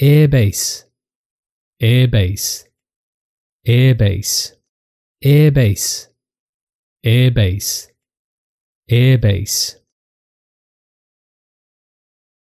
airbase, airbase, airbase, airbase, airbase, airbase.